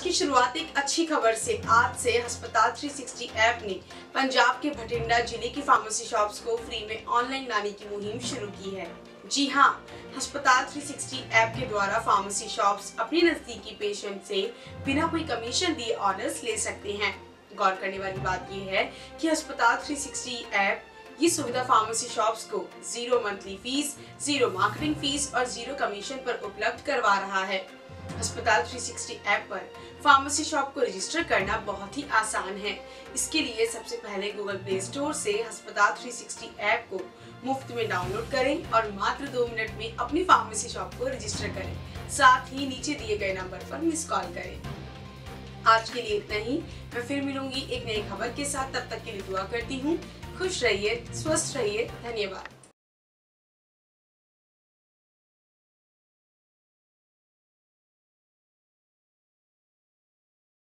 की शुरुआत एक अच्छी खबर से। आज से अस्पताल 360 ऐप ने पंजाब के भटिंडा ज़िले की फार्मेसी शॉप्स को फ्री में ऑनलाइन लाने की मुहिम शुरू की है। जी हाँ अस्पताल 360 ऐप के द्वारा फार्मेसी शॉप्स अपने नजदीकी पेशेंट से बिना कोई कमीशन दिए ऑर्डर्स ले सकते हैं। गौर करने वाली बात यह है कि अस्पताल 360 ऐप ये सुविधा फार्मेसी शॉप्स को zero monthly fees zero marketing fees और ज़ीरो कमीशन पर उपलब्ध करवा रहा है। अस्पताल 360 ऐप पर फार्मेसी शॉप को रजिस्टर करना बहुत ही आसान है। इसके लिए सबसे पहले गूगल प्ले स्टोर से अस्पताल 360 ऐप को मुफ़्त में डाउनलोड करें और मात्र दो मिनट में अपनी फार्मेसी शॉप को रजिस्टर करें। साथ ही नीचे दिए गए नंबर पर मिस कॉल करें। आज के लिए इतना ही। मैं फिर मिलूँगी एक नई खबर के साथ। तब तक के लिए दुआ करती हूँ। खुश रहिए, स्वस्थ रहिए। धन्यवाद।